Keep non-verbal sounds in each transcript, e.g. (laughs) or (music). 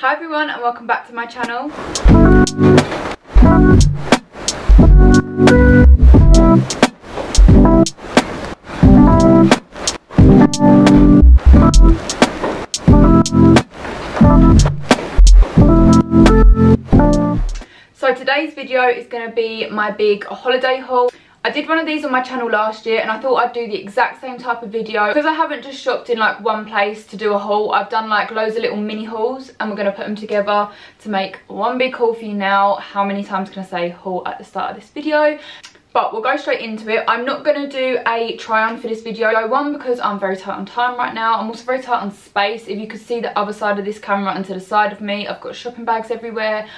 Hi everyone and welcome back to my channel. So today's video is going to be my big holiday haul. I did one of these on my channel last year and I thought I'd do the exact same type of video because I haven't just shopped in like one place to do a haul. I've done like loads of little mini hauls and we're going to put them together to make one big haul for you now. How many times can I say haul at the start of this video? But we'll go straight into it. I'm not going to do a try on for this video. One, because I'm very tight on time right now. I'm also very tight on space. If you could see the other side of this camera and to the side of me, I've got shopping bags everywhere.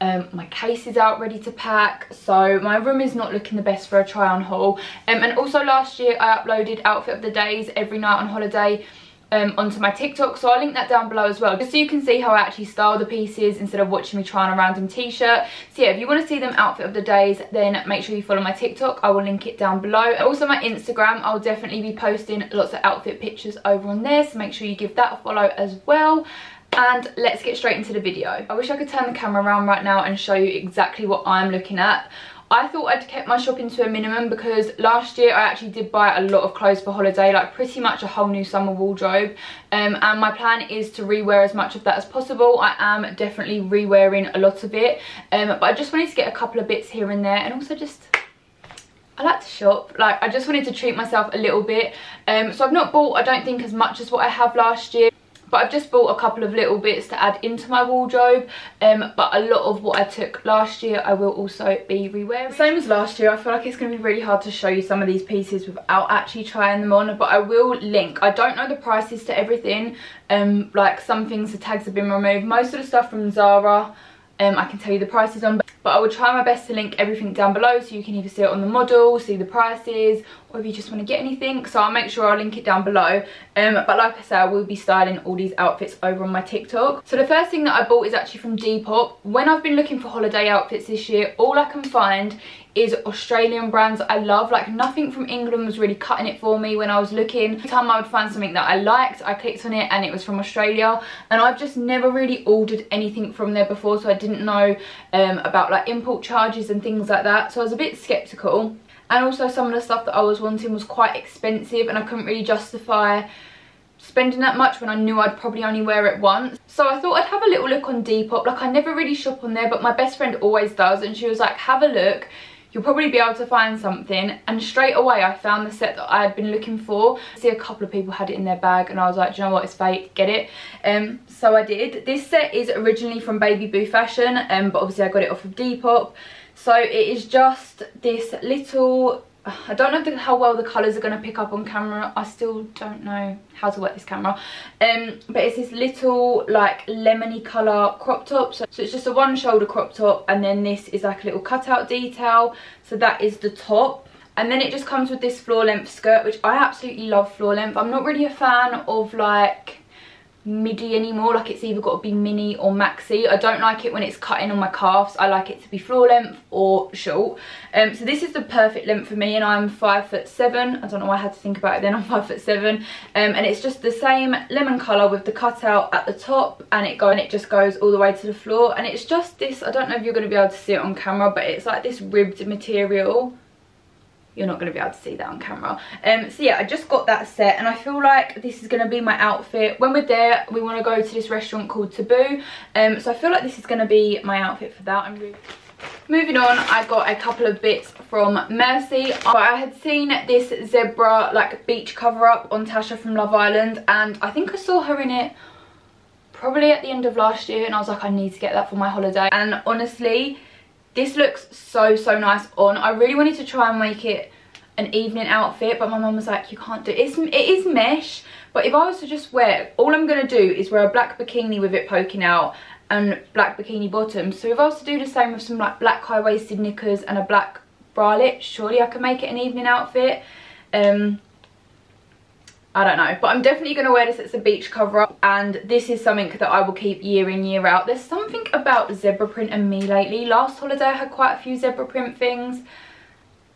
Um, my case is out ready to pack. So my room is not looking the best for a try on haul. Um, and also last year I uploaded outfit of the days every night on holiday um, onto my TikTok. So I'll link that down below as well just so you can see how I actually style the pieces instead of watching me try on a random t-shirt. So yeah if you want to see them outfit of the days then make sure you follow my TikTok. I will link it down below. Also my Instagram I'll definitely be posting lots of outfit pictures over on there. So make sure you give that a follow as well and let's get straight into the video. I wish I could turn the camera around right now and show you exactly what I'm looking at. I thought I'd kept my shopping to a minimum because last year I actually did buy a lot of clothes for holiday, like pretty much a whole new summer wardrobe. Um, and my plan is to rewear as much of that as possible. I am definitely rewearing a lot of it. Um, but I just wanted to get a couple of bits here and there and also just I like to shop like I just wanted to treat myself a little bit um, so I've not bought I don't think as much as what I have last year but I've just bought a couple of little bits to add into my wardrobe um, but a lot of what I took last year I will also be re-wearing. Same as last year I feel like it's going to be really hard to show you some of these pieces without actually trying them on but I will link. I don't know the prices to everything um, like some things the tags have been removed. Most of the stuff from Zara um, I can tell you the prices on but I will try my best to link everything down below so you can either see it on the model, see the prices or if you just want to get anything so I'll make sure I'll link it down below um, but like I said I will be styling all these outfits over on my TikTok so the first thing that I bought is actually from Depop when I've been looking for holiday outfits this year all I can find is Australian brands I love. Like nothing from England was really cutting it for me when I was looking. Every time I would find something that I liked, I clicked on it and it was from Australia. And I've just never really ordered anything from there before so I didn't know um, about like import charges and things like that. So I was a bit sceptical. And also some of the stuff that I was wanting was quite expensive and I couldn't really justify spending that much when I knew I'd probably only wear it once. So I thought I'd have a little look on Depop. Like I never really shop on there but my best friend always does and she was like have a look. You'll probably be able to find something. And straight away I found the set that I had been looking for. I see a couple of people had it in their bag and I was like do you know what? It's fake. Get it. Um so I did. This set is originally from Babyboo Fashion um but obviously I got it off of Depop so it is just this little I don't know how well the colours are going to pick up on camera. I still don't know how to work this camera. Um, but it's this little like lemony colour crop top. So, so it's just a one shoulder crop top and then this is like a little cutout detail. So that is the top. And then it just comes with this floor length skirt which I absolutely love floor length. I'm not really a fan of like midi anymore like it's either got to be mini or maxi. I don't like it when it's cutting on my calves. I like it to be floor length or short. Um so this is the perfect length for me and i'm five foot seven. I don't know why i had to think about it then i'm five foot seven. Um and it's just the same lemon color with the cutout at the top and it go and it just goes all the way to the floor. And it's just this i don't know if you're going to be able to see it on camera but it's like this ribbed material you're not going to be able to see that on camera. Um so yeah i just got that set and i feel like this is going to be my outfit. When we're there we want to go to this restaurant called taboo. Um so i feel like this is going to be my outfit for that. I'm really Moving on, I got a couple of bits from Murci. I had seen this zebra like beach cover up on Tasha from Love Island and I think I saw her in it probably at the end of last year and I was like I need to get that for my holiday. And honestly this looks so, so nice on. I really wanted to try and make it an evening outfit, but my mum was like, you can't do it. It's, it is mesh, but if I was to just wear, all I'm going to do is wear a black bikini with it poking out and black bikini bottoms. So if I was to do the same with some like black high-waisted knickers and a black bralette, surely I can make it an evening outfit. Um, I don't know. But I'm definitely going to wear this as a beach cover up. And this is something that I will keep year in, year out. There's something about zebra print and me lately. Last holiday I had quite a few zebra print things.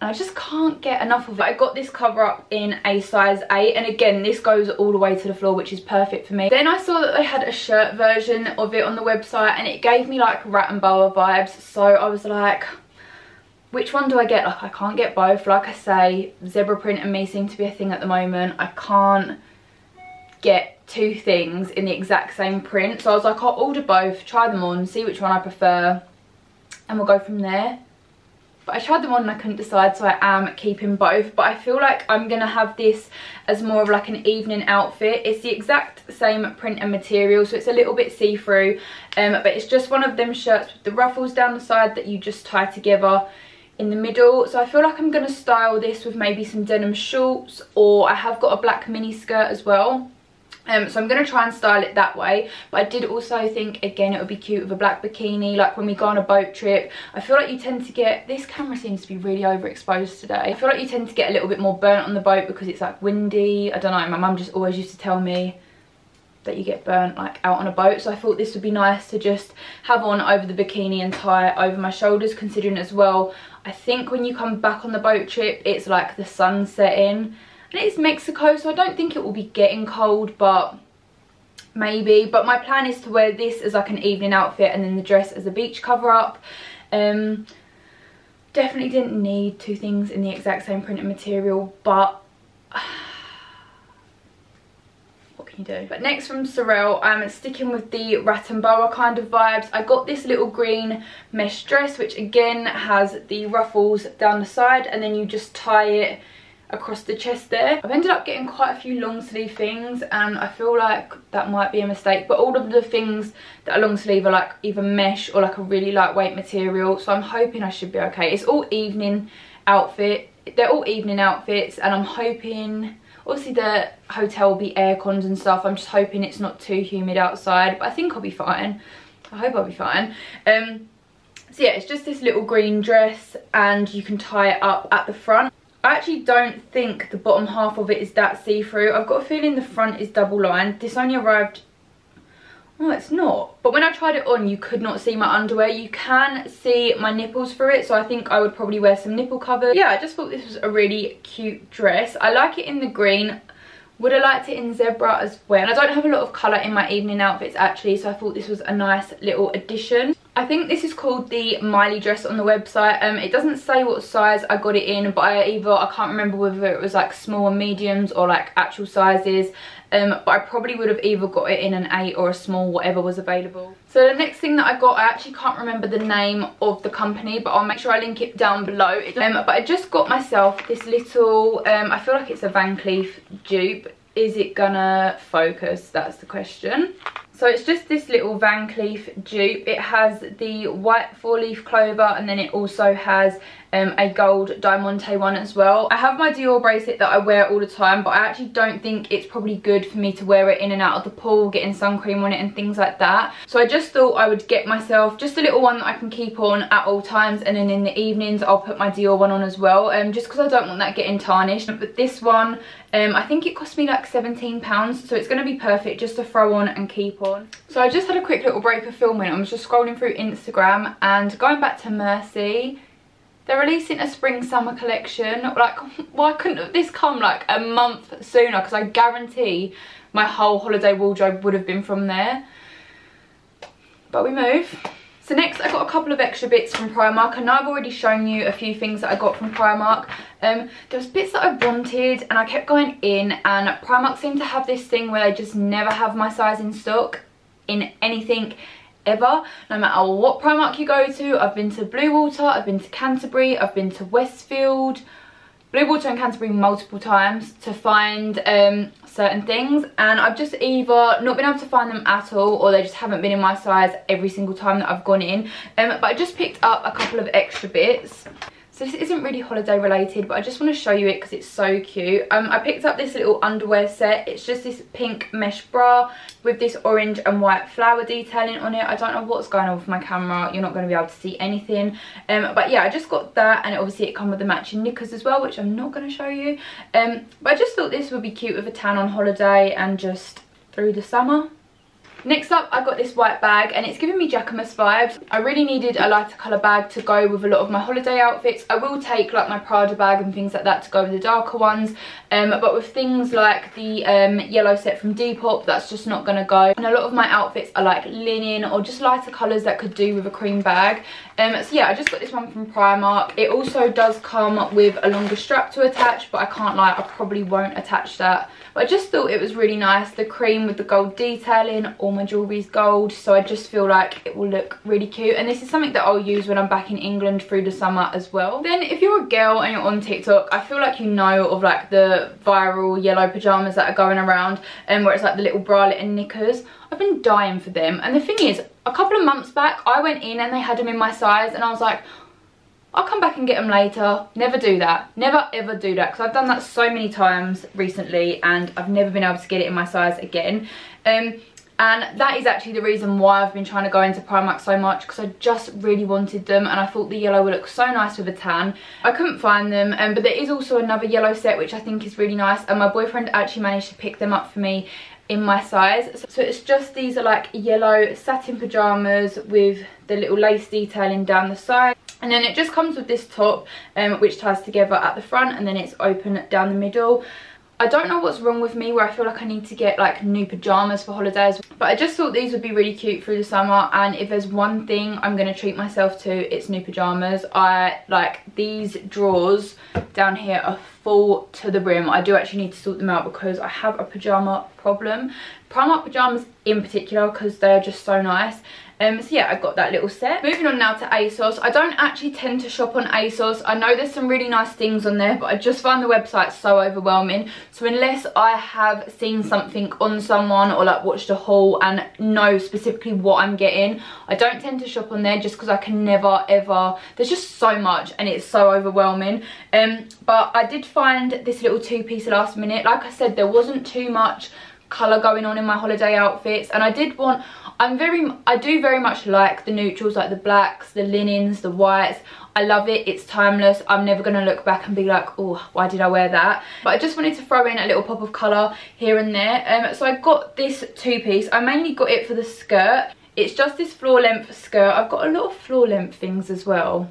and I just can't get enough of it. I got this cover up in a size 8 and again this goes all the way to the floor which is perfect for me. Then I saw that they had a shirt version of it on the website and it gave me like rat and boa vibes so I was like which one do I get? Like I can't get both. Like I say zebra print and me seem to be a thing at the moment. I can't get two things in the exact same print so I was like I'll order both, try them on, see which one I prefer and we'll go from there but I tried them on and I couldn't decide so I am keeping both but I feel like I'm gonna have this as more of like an evening outfit it's the exact same print and material so it's a little bit see-through um, but it's just one of them shirts with the ruffles down the side that you just tie together in the middle so I feel like I'm going to style this with maybe some denim shorts or I have got a black mini skirt as well um, so I'm going to try and style it that way. But I did also think, again, it would be cute with a black bikini. Like when we go on a boat trip, I feel like you tend to get... This camera seems to be really overexposed today. I feel like you tend to get a little bit more burnt on the boat because it's like windy. I don't know, my mum just always used to tell me that you get burnt like out on a boat. So I thought this would be nice to just have on over the bikini and tie over my shoulders considering as well I think when you come back on the boat trip it's like the sun setting and it's Mexico so I don't think it will be getting cold but maybe. But my plan is to wear this as like an evening outfit and then the dress as a beach cover up um definitely didn't need two things in the exact same printed material but can you do but next from Sorelle I'm sticking with the rat boa kind of vibes I got this little green mesh dress which again has the ruffles down the side and then you just tie it across the chest there. I've ended up getting quite a few long sleeve things and I feel like that might be a mistake but all of the things that are long sleeve are like either mesh or like a really lightweight material so I'm hoping I should be okay. It's all evening outfit. They're all evening outfits and I'm hoping obviously the hotel will be air cons and stuff i'm just hoping it's not too humid outside but i think i'll be fine i hope i'll be fine um so yeah it's just this little green dress and you can tie it up at the front I actually don't think the bottom half of it is that see-through. I've got a feeling the front is double lined. This only arrived... Oh, it's not. But when I tried it on, you could not see my underwear. You can see my nipples through it, so I think I would probably wear some nipple cover. Yeah, I just thought this was a really cute dress. I like it in the green. Would have liked it in zebra as well. And I don't have a lot of colour in my evening outfits actually, so I thought this was a nice little addition. I think this is called the Mylie dress on the website. Um, it doesn't say what size I got it in, but I either, I can't remember whether it was like small and mediums or like actual sizes. Um, but I probably would have either got it in an 8 or a small, whatever was available. So the next thing that I got, I actually can't remember the name of the company, but I'll make sure I link it down below. Um, but I just got myself this little, um, I feel like it's a Van Cleef dupe. Is it gonna focus? That's the question. So it's just this little Van Cleef dupe. It has the white four-leaf clover and then it also has um, a gold diamante one as well. I have my Dior bracelet that I wear all the time but I actually don't think it's probably good for me to wear it in and out of the pool, getting sun cream on it and things like that. So I just thought I would get myself just a little one that I can keep on at all times and then in the evenings I'll put my Dior one on as well um, just because I don't want that getting tarnished. But this one, um, I think it cost me like £17 so it's going to be perfect just to throw on and keep on. So I just had a quick little break of filming. I was just scrolling through Instagram and going back to Murci they're releasing a spring summer collection like (laughs) why couldn't this come like a month sooner because i guarantee my whole holiday wardrobe would have been from there but we move so next I got a couple of extra bits from Primark. and I've already shown you a few things that I got from Primark. Um, there was bits that I wanted and I kept going in and Primark seemed to have this thing where they just never have my size in stock in anything ever. No matter what Primark you go to I've been to Bluewater I've been to Canterbury I've been to Westfield. Bluewater and Canterbury multiple times to find um, certain things and I've just either not been able to find them at all or they just haven't been in my size every single time that I've gone in. Um, but I just picked up a couple of extra bits so this isn't really holiday related, but I just want to show you it because it's so cute. Um, I picked up this little underwear set. It's just this pink mesh bra with this orange and white flower detailing on it. I don't know what's going on with my camera. You're not going to be able to see anything. Um, but yeah, I just got that and obviously it comes with the matching knickers as well, which I'm not going to show you. Um, but I just thought this would be cute with a tan on holiday and just through the summer. Next up, I've got this white bag and it's giving me Jacquemus vibes. I really needed a lighter colour bag to go with a lot of my holiday outfits. I will take like my Prada bag and things like that to go with the darker ones. Um, but with things like the um, yellow set from Depop, that's just not going to go. And a lot of my outfits are like linen or just lighter colours that could do with a cream bag. Um, so yeah, I just got this one from Primark. It also does come with a longer strap to attach, but I can't lie, I probably won't attach that. But I just thought it was really nice. The cream with the gold detailing, all my jewellery's gold, so I just feel like it will look really cute. And this is something that I'll use when I'm back in England through the summer as well. Then if you're a girl and you're on TikTok, I feel like you know of like the viral yellow pyjamas that are going around and um, where it's like the little bralette and knickers. I've been dying for them. And the thing is, a couple of months back, I went in and they had them in my size and I was like, I'll come back and get them later. Never do that. Never ever do that because I've done that so many times recently and I've never been able to get it in my size again. Um, and that is actually the reason why I've been trying to go into Primark so much because I just really wanted them and I thought the yellow would look so nice with a tan. I couldn't find them um, but there is also another yellow set which I think is really nice and my boyfriend actually managed to pick them up for me in my size. So it's just these are like yellow satin pyjamas with the little lace detailing down the side and then it just comes with this top um, which ties together at the front and then it's open down the middle I don't know what's wrong with me where I feel like I need to get like new pyjamas for holidays but I just thought these would be really cute through the summer and if there's one thing I'm going to treat myself to it's new pyjamas. I like these drawers down here are full to the brim. I do actually need to sort them out because I have a pyjama problem. Primark pyjamas in particular because they are just so nice um, so yeah, I got that little set. Moving on now to ASOS. I don't actually tend to shop on ASOS. I know there's some really nice things on there, but I just find the website so overwhelming. So unless I have seen something on someone or like watched a haul and know specifically what I'm getting, I don't tend to shop on there just because I can never ever, there's just so much and it's so overwhelming. Um, but I did find this little two piece last minute. Like I said, there wasn't too much colour going on in my holiday outfits. And I did want I'm very I do very much like the neutrals like the blacks the linens the whites. I love it it's timeless. I'm never gonna look back and be like oh why did I wear that? But I just wanted to throw in a little pop of colour here and there. Um, so I got this two piece I mainly got it for the skirt. It's just this floor length skirt. I've got a lot of floor length things as well.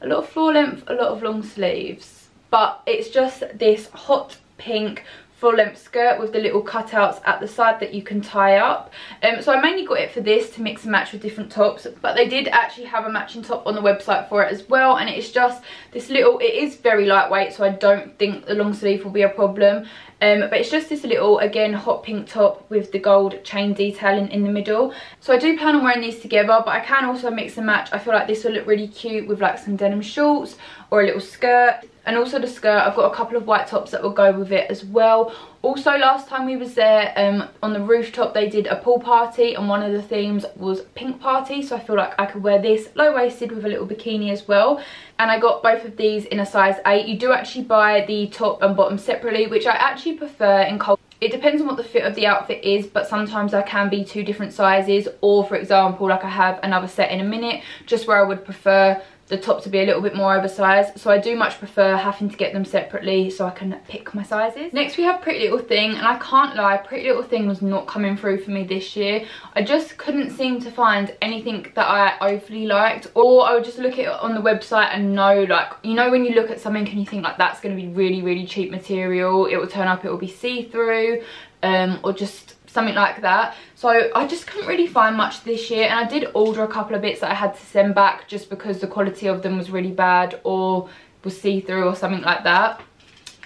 A lot of floor length a lot of long sleeves. But it's just this hot pink full length skirt with the little cutouts at the side that you can tie up. Um, so I mainly got it for this to mix and match with different tops but they did actually have a matching top on the website for it as well and it's just this little it is very lightweight so I don't think the long sleeve will be a problem um, but it's just this little again hot pink top with the gold chain detailing in the middle. So I do plan on wearing these together but I can also mix and match. I feel like this will look really cute with like some denim shorts or a little skirt. And also the skirt i've got a couple of white tops that will go with it as well also last time we was there um, on the rooftop they did a pool party and one of the themes was pink party so i feel like i could wear this low-waisted with a little bikini as well. And i got both of these in a size 8 you do actually buy the top and bottom separately which i actually prefer in co-ord. It depends on what the fit of the outfit is but sometimes I can be two different sizes. Or for example like I have another set in a minute just where I would prefer the top to be a little bit more oversized so I do much prefer having to get them separately so I can pick my sizes. Next we have Pretty Little Thing and I can't lie Pretty Little Thing was not coming through for me this year. I just couldn't seem to find anything that I overly liked or I would just look at it on the website and know like you know when you look at something and you think like that's going to be really really cheap material it will turn up it will be see-through um, or just something like that. So i just couldn't really find much this year and i did order a couple of bits that i had to send back just because the quality of them was really bad or was see-through or something like that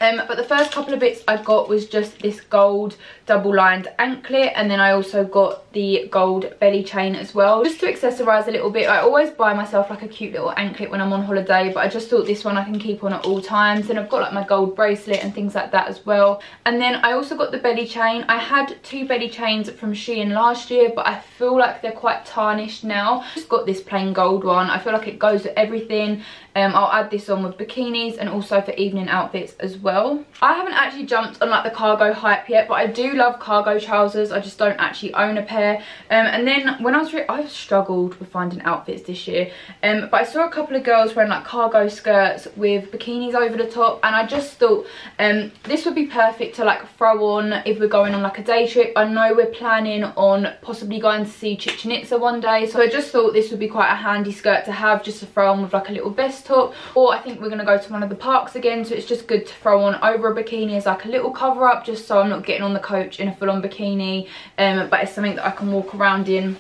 um, but the first couple of bits I got was just this gold double lined anklet and then I also got the gold belly chain as well. Just to accessorise a little bit, I always buy myself like a cute little anklet when I'm on holiday but I just thought this one I can keep on at all times and I've got like my gold bracelet and things like that as well. And then I also got the belly chain. I had two belly chains from Shein last year but I feel like they're quite tarnished now. Just got this plain gold one. I feel like it goes with everything Um, I'll add this on with bikinis and also for evening outfits as well. I haven't actually jumped on like the cargo hype yet, but I do love cargo trousers. I just don't actually own a pair. Um, and then when I was, I've struggled with finding outfits this year. Um, but I saw a couple of girls wearing like cargo skirts with bikinis over the top. And I just thought um, this would be perfect to like throw on if we're going on like a day trip. I know we're planning on possibly going to see Chichen Itza one day. So I just thought this would be quite a handy skirt to have just to throw on with like a little vest top. Or I think we're going to go to one of the parks again. So it's just good to throw on over a bikini as like a little cover up just so I'm not getting on the coach in a full on bikini. Um, but it's something that I can walk around in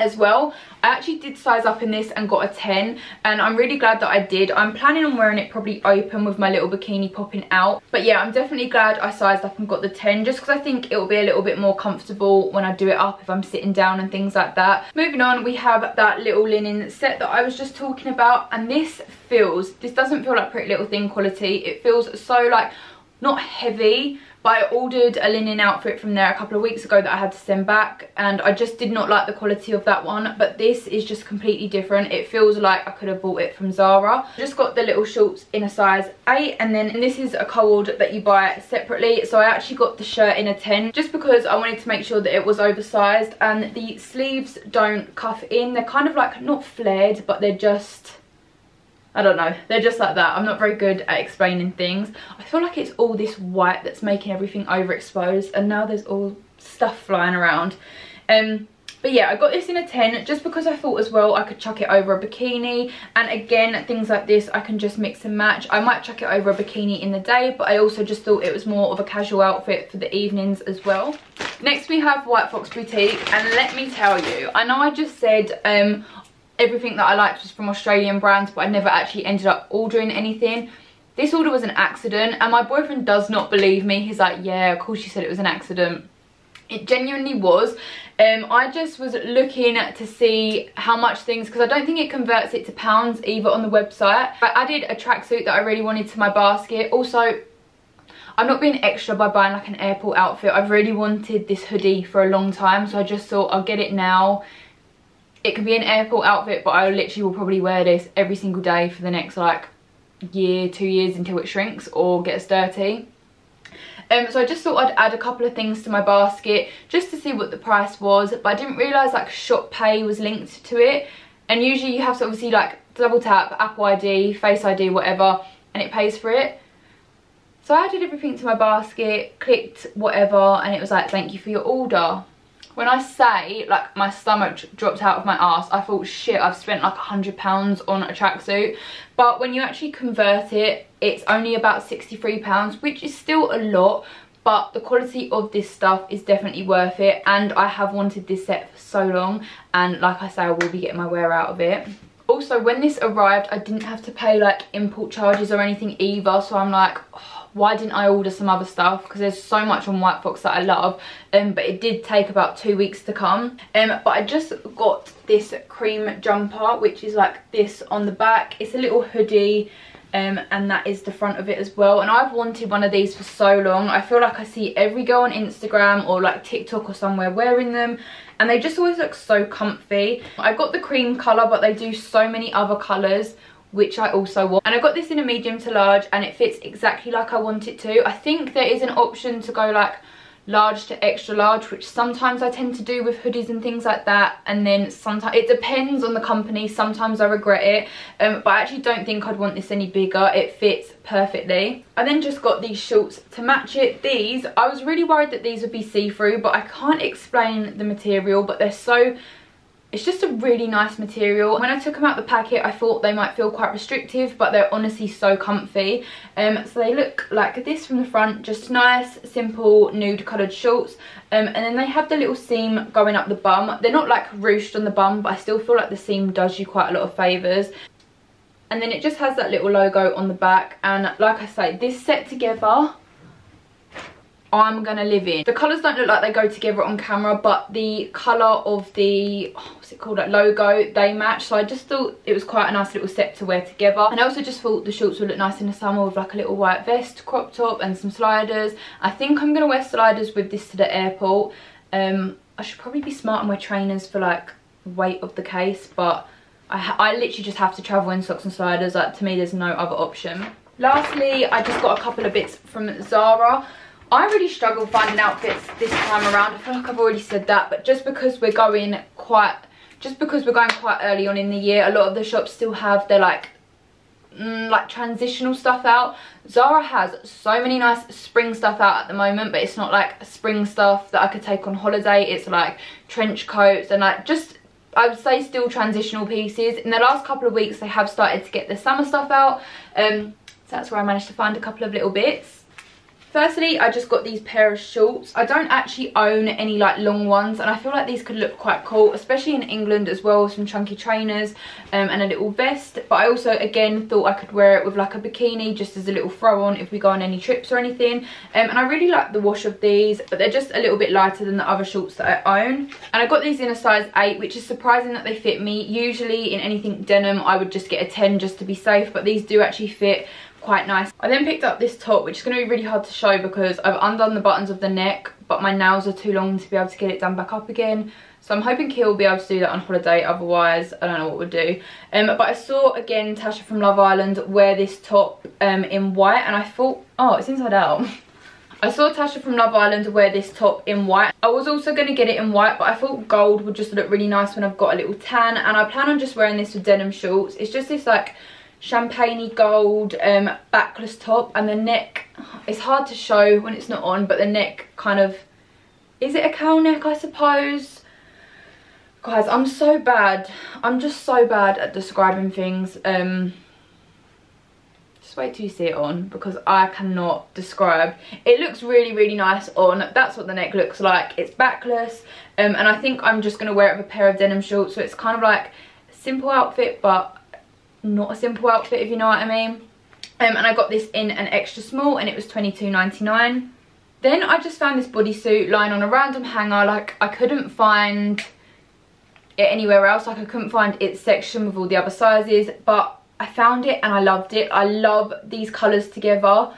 as well. I actually did size up in this and got a 10 and i'm really glad that i did. I'm planning on wearing it probably open with my little bikini popping out. But yeah i'm definitely glad i sized up and got the 10 just because i think it will be a little bit more comfortable when i do it up if i'm sitting down and things like that. Moving on we have that little linen set that i was just talking about and this feels this doesn't feel like pretty little thing quality. It feels so like not heavy but I ordered a linen outfit from there a couple of weeks ago that I had to send back and I just did not like the quality of that one. But this is just completely different. It feels like I could have bought it from Zara. Just got the little shorts in a size 8 and then and this is a co-ord that you buy separately. So I actually got the shirt in a 10 just because I wanted to make sure that it was oversized. And the sleeves don't cuff in. They're kind of like not flared but they're just I don't know. They're just like that. I'm not very good at explaining things. I feel like it's all this white that's making everything overexposed and now there's all stuff flying around. Um, but yeah, I got this in a 10 just because I thought as well I could chuck it over a bikini. And again, things like this, I can just mix and match. I might chuck it over a bikini in the day, but I also just thought it was more of a casual outfit for the evenings as well. Next we have White Fox Boutique and let me tell you, I know I just said um, everything that I liked was from Australian brands, but I never actually ended up ordering anything. This order was an accident, and my boyfriend does not believe me. He's like, yeah, of course you said it was an accident. It genuinely was. Um, I just was looking to see how much things, because I don't think it converts it to pounds either on the website. I added a tracksuit that I really wanted to my basket. Also, I'm not being extra by buying like an airport outfit. I've really wanted this hoodie for a long time, so I just thought I'll get it now it could be an airport outfit but I literally will probably wear this every single day for the next like year two years until it shrinks or gets dirty. Um, so I just thought I'd add a couple of things to my basket just to see what the price was but I didn't realise like shop pay was linked to it. And usually you have to obviously like double tap Apple ID, Face ID, whatever and it pays for it. So I added everything to my basket, clicked whatever and it was like thank you for your order when I say like my stomach dropped out of my ass, I thought shit I've spent like a hundred pounds on a tracksuit. But when you actually convert it it's only about 63 pounds which is still a lot but the quality of this stuff is definitely worth it. And I have wanted this set for so long and like I say I will be getting my wear out of it. Also when this arrived I didn't have to pay like import charges or anything either so I'm like oh, why didn't I order some other stuff? Because there's so much on White Fox that I love. Um, but it did take about two weeks to come. Um, but I just got this cream jumper which is like this on the back. It's a little hoodie um, and that is the front of it as well. And I've wanted one of these for so long. I feel like I see every girl on Instagram or like TikTok or somewhere wearing them and they just always look so comfy. I got the cream colour but they do so many other colours which I also want. And I got this in a medium to large and it fits exactly like I want it to. I think there is an option to go like large to extra large which sometimes I tend to do with hoodies and things like that. And then sometimes it depends on the company. Sometimes I regret it. Um, but I actually don't think I'd want this any bigger. It fits perfectly. I then just got these shorts to match it. These I was really worried that these would be see-through but I can't explain the material but they're so it's just a really nice material. When I took them out the packet, I thought they might feel quite restrictive, but they're honestly so comfy. Um, so they look like this from the front, just nice, simple, nude coloured shorts. Um, and then they have the little seam going up the bum. They're not like ruched on the bum, but I still feel like the seam does you quite a lot of favours. And then it just has that little logo on the back. And like I say, this set together I'm gonna live in. The colours don't look like they go together on camera, but the colour of the, oh, what's it called, like logo, they match. So I just thought it was quite a nice little set to wear together. And I also just thought the shorts would look nice in the summer with like a little white vest, crop top and some sliders. I think I'm gonna wear sliders with this to the airport. Um, I should probably be smart and wear trainers for like weight of the case, but I, I literally just have to travel in socks and sliders. Like, to me, there's no other option. Lastly, I just got a couple of bits from Zara. I really struggle finding outfits this time around. I feel like I've already said that, but just because we're going quite, just because we're going quite early on in the year, a lot of the shops still have their like, mm, like transitional stuff out. Zara has so many nice spring stuff out at the moment, but it's not like spring stuff that I could take on holiday. It's like trench coats and like just I would say still transitional pieces. In the last couple of weeks, they have started to get the summer stuff out. Um, so that's where I managed to find a couple of little bits. Firstly, I just got these pair of shorts. I don't actually own any like long ones and I feel like these could look quite cool, especially in England as well, some chunky trainers um, and a little vest. But I also, again, thought I could wear it with like a bikini just as a little throw on if we go on any trips or anything. Um, and I really like the wash of these, but they're just a little bit lighter than the other shorts that I own. And I got these in a size 8, which is surprising that they fit me. Usually in anything denim, I would just get a 10 just to be safe, but these do actually fit quite nice. I then picked up this top, which is going to be really hard to show because I've undone the buttons of the neck, but my nails are too long to be able to get it done back up again. So I'm hoping Keel will be able to do that on holiday, otherwise I don't know what we'll do. Um, but I saw, again, Tasha from Love Island wear this top um, in white, and I thought, oh, it's inside out. (laughs) I saw Tasha from Love Island wear this top in white. I was also going to get it in white, but I thought gold would just look really nice when I've got a little tan. And I plan on just wearing this with denim shorts. It's just this, like, champagne gold um, backless top and the neck it's hard to show when it's not on but the neck kind of is it a cow neck I suppose? Guys I'm so bad I'm just so bad at describing things um just wait till you see it on because I cannot describe. It looks really really nice on that's what the neck looks like it's backless um, and I think I'm just going to wear it with a pair of denim shorts so it's kind of like a simple outfit but not a simple outfit if you know what I mean. Um, and I got this in an extra small and it was 22.99. Then I just found this bodysuit lying on a random hanger. Like I couldn't find it anywhere else. Like I couldn't find its section with all the other sizes. But I found it and I loved it. I love these colours together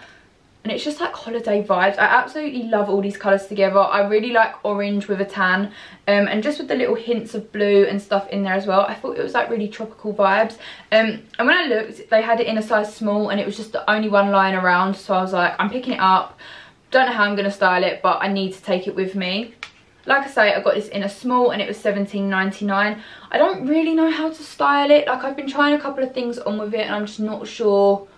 and it's just like holiday vibes. I absolutely love all these colors together. I really like orange with a tan um, and just with the little hints of blue and stuff in there as well i thought it was like really tropical vibes. Um, and when i looked they had it in a size small and it was just the only one lying around so i was like i'm picking it up. Don't know how i'm to style it but i need to take it with me. Like I say, I got this in a small and it was 17.99. I don't really know how to style it. Like I've been trying a couple of things on with it and I'm just not sure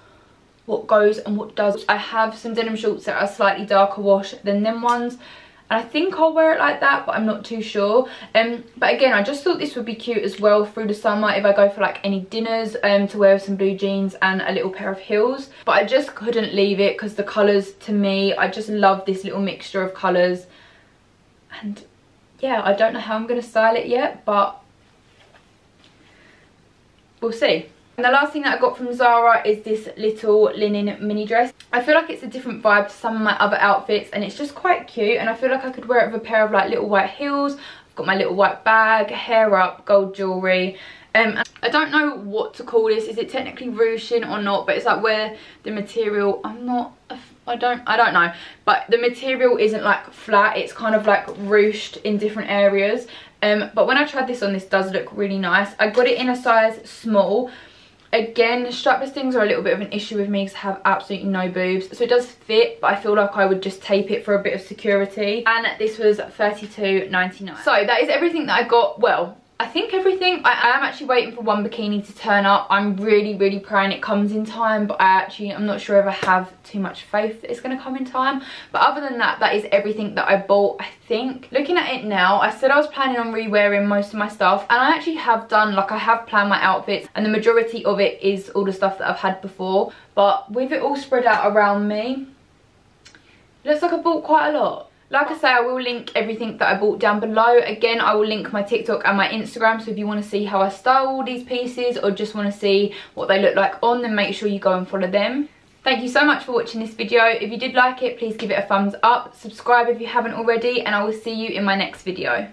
what goes and what does. I have some denim shorts that are slightly darker wash than them ones and I think I'll wear it like that but I'm not too sure. Um but again I just thought this would be cute as well through the summer if I go for like any dinners um to wear some blue jeans and a little pair of heels. But I just couldn't leave it because the colours to me I just love this little mixture of colours. And yeah I don't know how I'm going to style it yet but we'll see and the last thing that I got from Zara is this little linen mini dress. I feel like it's a different vibe to some of my other outfits and it's just quite cute and I feel like I could wear it with a pair of like little white heels. I've got my little white bag, hair up, gold jewellery. Um, I don't know what to call this. Is it technically ruching or not? But it's like where the material, I'm not, I don't, I don't know. But the material isn't like flat. It's kind of like ruched in different areas. Um, but when I tried this on, this does look really nice. I got it in a size small Again, strapless things are a little bit of an issue with me because I have absolutely no boobs. So it does fit, but I feel like I would just tape it for a bit of security. And this was $32.99. So that is everything that I got. Well, I think everything, I am actually waiting for one bikini to turn up. I'm really, really praying it comes in time, but I actually, I'm not sure if I have too much faith that it's going to come in time. But other than that, that is everything that I bought, I think. Looking at it now, I said I was planning on re-wearing most of my stuff, and I actually have done, like I have planned my outfits, and the majority of it is all the stuff that I've had before. But with it all spread out around me, looks like I bought quite a lot. Like I say, I will link everything that I bought down below. Again, I will link my TikTok and my Instagram. So if you want to see how I style all these pieces or just want to see what they look like on, then make sure you go and follow them. Thank you so much for watching this video. If you did like it, please give it a thumbs up. Subscribe if you haven't already. And I will see you in my next video.